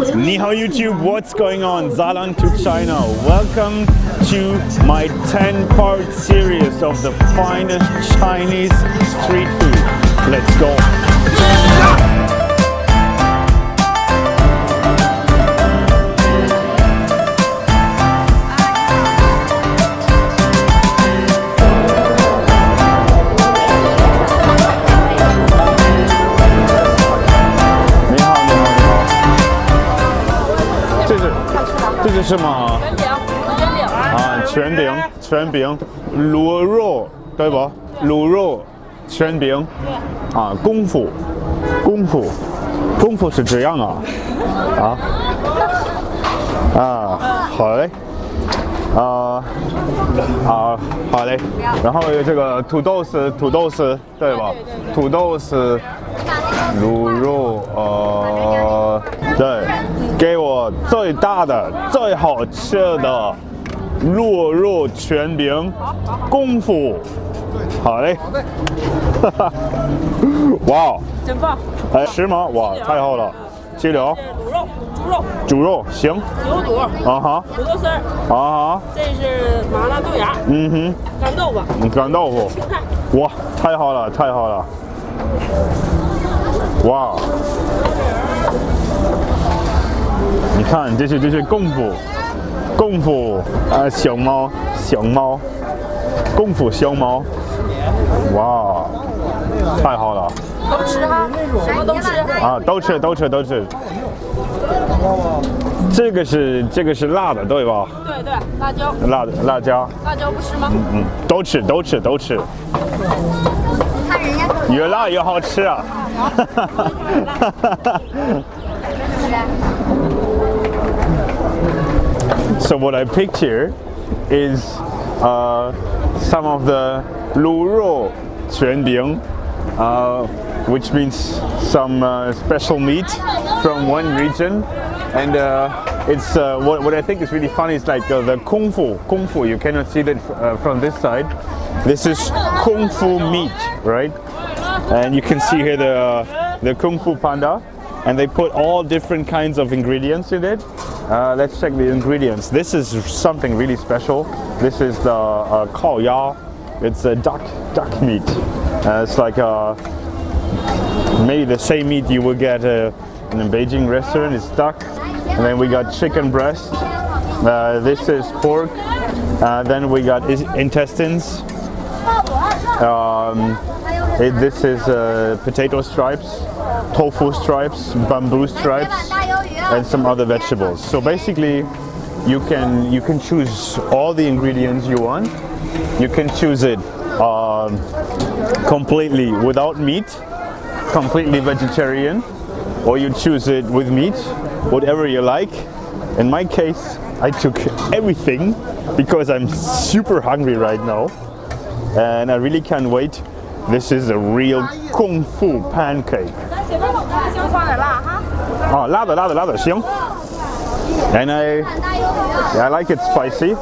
Ni hao YouTube, what's going on? Saarland to China. Welcome to my 10 part series of the finest Chinese street food. Let's go. 是什么？卷饼，全饼。啊，全饼，全饼，卤肉对不？卤肉，全饼，啊，功夫，功夫，功夫是这样啊，啊，啊，好嘞，啊，啊，好嘞，然后有这个土豆丝，土豆丝对吧？土豆丝，卤肉，呃，对，给我最大的、最好吃的鹿肉全饼，功夫，好嘞，哈哈，哇哦，真棒！哎，是吗？哇，太好了，鸡柳、这卤肉、猪肉、猪肉，行，牛肚、啊哈，土豆丝儿，啊哈，这是麻辣豆芽、嗯哼。干豆腐、哼，干豆腐，青菜。哇，太好了，太好了，哇！你看，这是这是功夫，功夫啊，熊猫，熊猫，功夫熊猫，哇，太好了都吃哈，什么都吃。啊！都吃，都吃，都吃。这个是这个是辣的，对吧？对对，辣椒，辣的辣椒，辣椒不吃吗？嗯嗯，都吃，都吃，都吃。看人家越辣越好吃啊 So what I picked here is uh, some of the lu rou uh, which means some uh, special meat from one region. And uh, it's uh, what, what, I think is really funny is like uh, the kung fu, kung fu, you cannot see that from this side. This is kung fu meat, right? And you can see here the, the kung fu panda and they put all different kinds of ingredients in it uh, let's check the ingredients. This is something really special. This is the uh, kao ya. It's a duck duck meat. Uh, it's like uh, maybe the same meat you would get uh, in a Beijing restaurant. It's duck. And then we got chicken breast. Uh, this is pork. Uh, then we got intestines. Um, it- this is uh, potato stripes, tofu stripes, bamboo stripes, and some other vegetables. So basically, you can you can choose all the ingredients you want. You can choose it um, completely without meat, completely vegetarian, or you choose it with meat, whatever you like. In my case, I took everything because I'm super hungry right now, and I really can't wait. This is a real kung fu pancake. 先放点辣哈。啊，辣的辣的辣的，行。And I I like it spicy.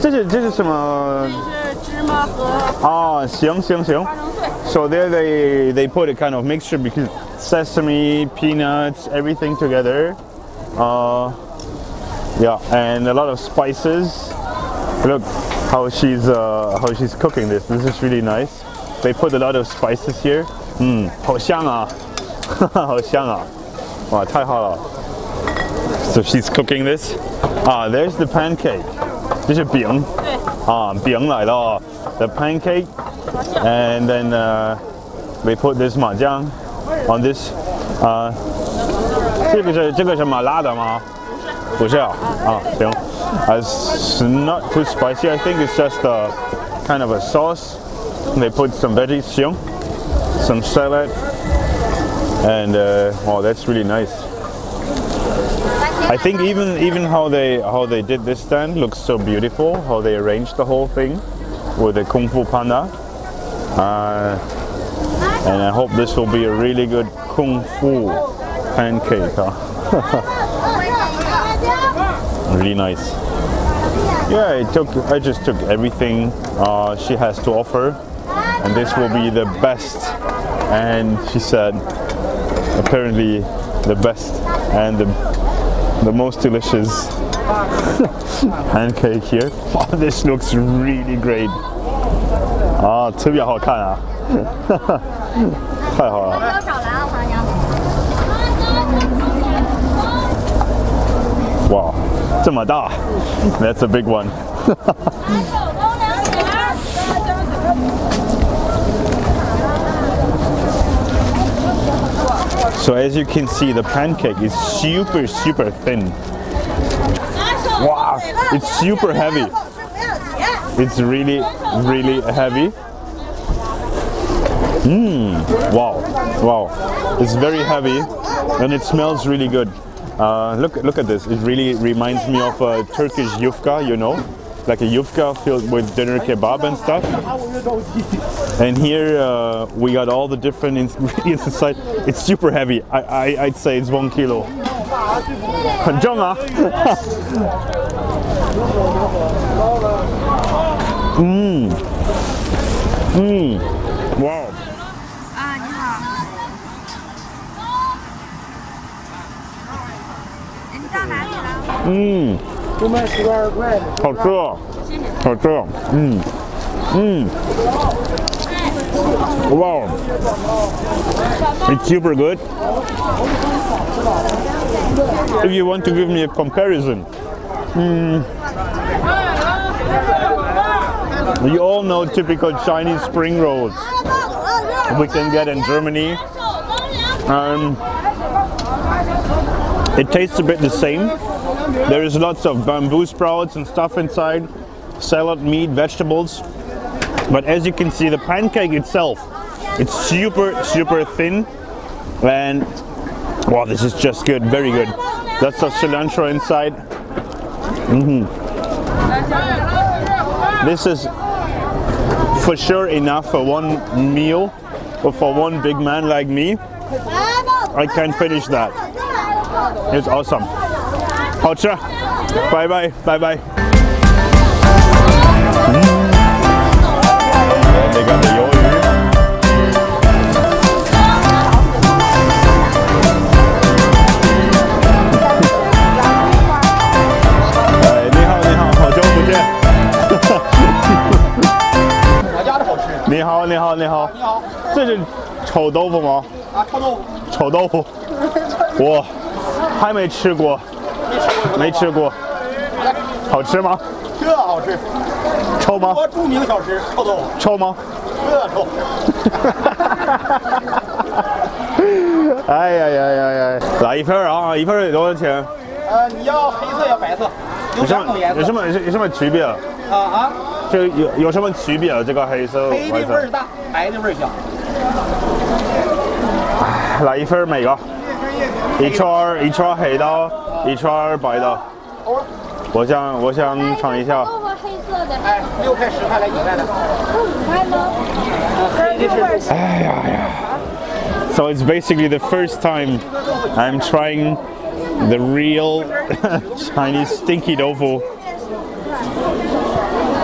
这是这是什么？是芝麻和啊，行行行。花生碎。 So there they they put a kind of mixture because sesame, peanuts, everything together. Uh, yeah, and a lot of spices. Look how she's uh, how she's cooking this. This is really nice. They put a lot of spices here. 嗯，好香啊，好香啊， 哇，太好了。So she's cooking this. Ah, there's the pancake. 这是饼。对，啊，饼来了，the pancake, and then uh, we put this 麻酱 on this. 啊、这个是这个是麻辣的吗？不是啊，啊行，uh, it's not too spicy. I think it's just a kind of a sauce. They put some veggies, 行，some salad, and uh, oh, that's really nice. I think even even how they how they did this stand looks so beautiful. How they arranged the whole thing with the kung fu panda. Uh, and I hope this will be a really good kung fu pancake. Huh? really nice. Yeah, I took I just took everything uh, she has to offer, and this will be the best. And she said, apparently, the best and the the most delicious pancake here. Wow, this looks really great. 啊，特别好看啊！太好了。多少来啊，黄娘？哇，这么大，That's a big one 。 So as you can see, the pancake is super, super thin. Wow, it's super heavy. It's really, really heavy. Mmm, wow, wow. It's very heavy and it smells really good. Uh, look, look at this. It really reminds me of a Turkish yufka, you know, like a yufka filled with döner kebab and stuff. And here uh, we got all the different ingredients inside. It's super heavy. I, I, I'd say it's one kilo. 很重啊。嗯，嗯，哇。啊，你好。你到哪里了？嗯。好吃哦，好吃哦，嗯嗯，哇，it's super good. If you want to give me a comparison, mm, you all know typical Chinese spring rolls we can get in Germany. Um, it tastes a bit the same. There is lots of bamboo sprouts and stuff inside, salad, meat, vegetables. But as you can see, the pancake itself, it's super, super thin. And wow, this is just good, very good. Lots of cilantro inside. Mhm. This is for sure enough for one meal or for one big man like me. I can't finish that. It's awesome. 好吃，拜拜拜拜。They got the 鱿鱼。哎，你好，你好，好久不见。我家的好吃。你好，你好，你好。你好，这是臭豆腐吗？啊，臭豆腐，臭豆腐，我还没吃过，没吃过。没吃过，好吃吗？这好吃。臭吗？国著名小吃臭豆腐，臭吗？这臭。哎呀呀呀呀！来一份啊，一份得多少钱？呃，你要黑色要白色，有有什么两种颜色。有什么有什么区别？啊啊？这有有什么区别？这个黑色、黑的。味儿大，白的味儿小。来一份儿每个，一串儿一串儿黑的，一串儿白的。我想我想尝一下。豆腐黑色的，哎，六块十块来一袋的。五块吗？黑的是哎呀呀！So it's basically the first time I'm trying the real Chinese stinky tofu.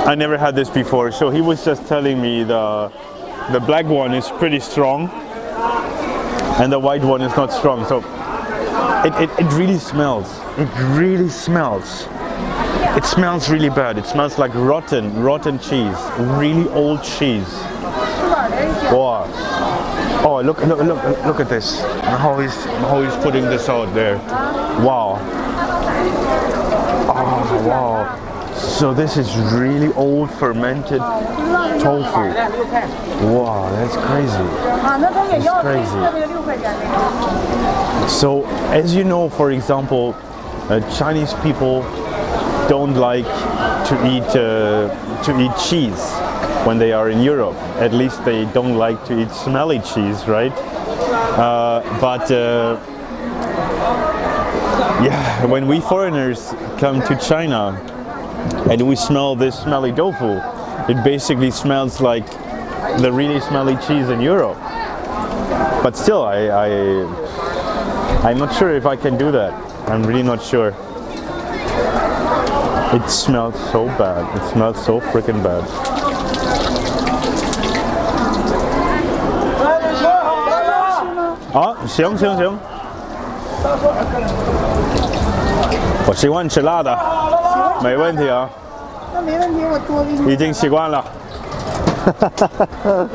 I never had this before, so he was just telling me the the black one is pretty strong and the white one is not strong. So it, it, it really smells. It really smells. It smells really bad. It smells like rotten, rotten cheese. Really old cheese. Wow. Oh, look, look, look, look at this. How he's, how he's putting this out there. Wow. Oh, wow. So this is really old fermented tofu. Wow, that's crazy. It's crazy. So, as you know, for example, uh, Chinese people don't like to eat uh, to eat cheese when they are in Europe. At least they don't like to eat smelly cheese, right? Uh, but uh, yeah, when we foreigners come to China and we smell this smelly tofu, it basically smells like the really smelly cheese in Europe. But still, I, I I'm not sure if I can do that. I'm really not sure. It smells so bad. It smells so freaking bad. 哎，行好了。啊，行行行。 我喜欢吃辣的，没问题啊， 那没问题，我多给你。已经习惯了。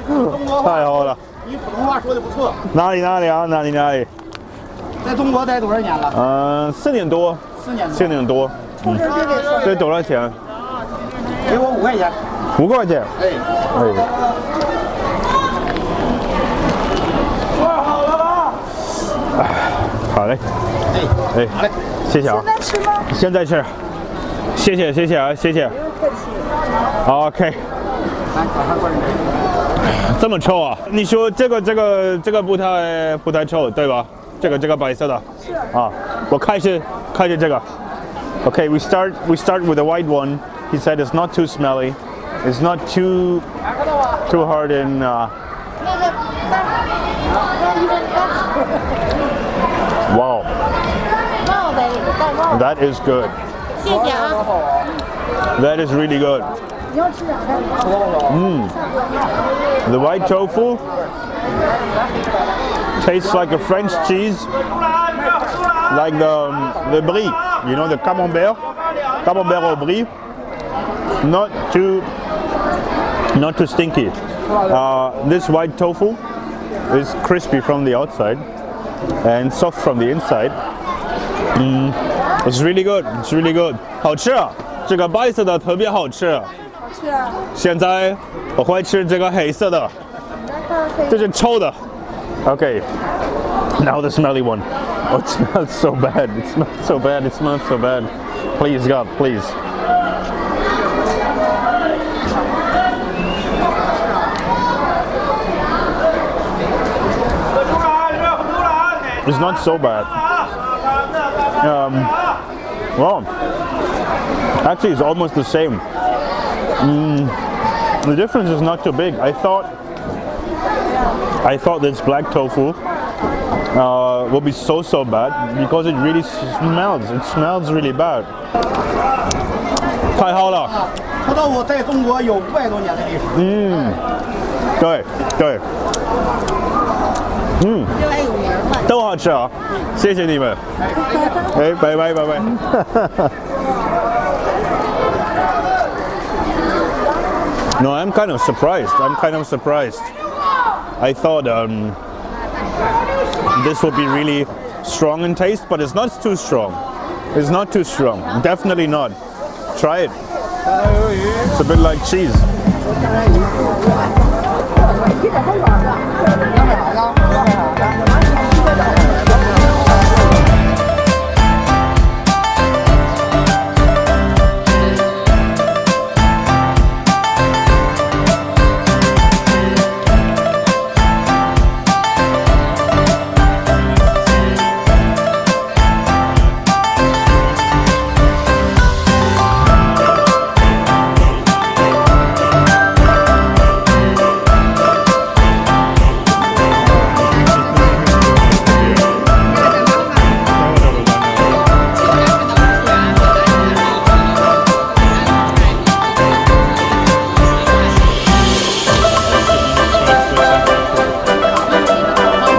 中国话，太好了，你普通话说的不错。哪里哪里啊？哪里哪里？在中国待多少年了？嗯、四年多，四年多。四年多。出生就给说。这多少钱？给我五块钱。五块钱。哎，哎。好嘞，哎，哎，好嘞。谢谢啊现。在吃吗？现在吃，谢谢谢谢啊，谢谢。不用客气。 OK，来，早上过来。这么臭啊？你说这个这个这个不太不太臭对吧？这个这个白色的。是。啊，我开始开始这个。Okay, we start we start with the white one. He said it's not too smelly. It's not too too hard in. Uh, 那个大，那一个大 wow, 帽子里戴帽子。 that is good. 谢谢啊。 That is really good. 你要吃啥的？ Mm. The white tofu tastes like a French cheese, like the the brie. You know the camembert, camembert au brie. Not too, not too stinky. Uh, this white tofu is crispy from the outside and soft from the inside. Mm, it's really good. It's really good. 好吃啊！ 这个白色的特别好吃。好吃啊。现在我会吃这个黑色的，来看可以。这是臭的。Okay, now the smelly one. Oh, it smells so bad. It smells so bad. It smells so bad. Please, God, please. It's not so bad. Um, well, actually, it's almost the same. The difference is not too big. I thought I thought this black tofu uh, will be so so bad because it really smells. It smells really bad. 太好了，臭豆腐在中国有五百多年的历史。嗯，对对，嗯，这还有名吗？都好吃啊，谢谢你们，哎，拜拜拜拜。 No, I'm kind of surprised. I'm kind of surprised. I thought um, this would be really strong in taste, but it's not too strong. It's not too strong. Definitely not. Try it. It's a bit like cheese.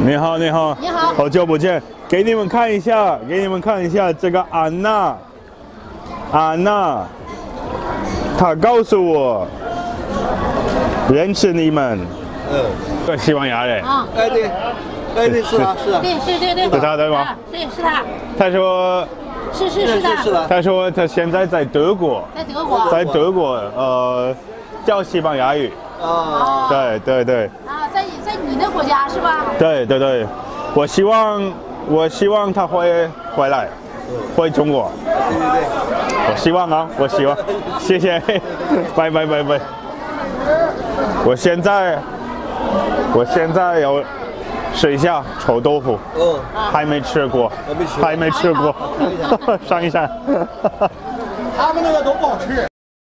你好，你好，你好好久不见，给你们看一下，给你们看一下这个安娜，安娜，她告诉我认识你们，嗯，个西班牙人，啊，哎对，哎对，是啊是啊。对，是对对，是他对吗啊？对，是他，他说，是是是是是是的，的。他说他现在在德国，在德国。在德国，呃，教西班牙语，啊，对对对你的国家是吧？对对对，我希望我希望他会回来，回中国。对对对。我希望啊，我希望，谢谢，拜拜拜拜。我现在，我现在有试一下臭豆腐，嗯，还没吃过还没吃，还没吃过，尝 一下。他们那个都不好吃。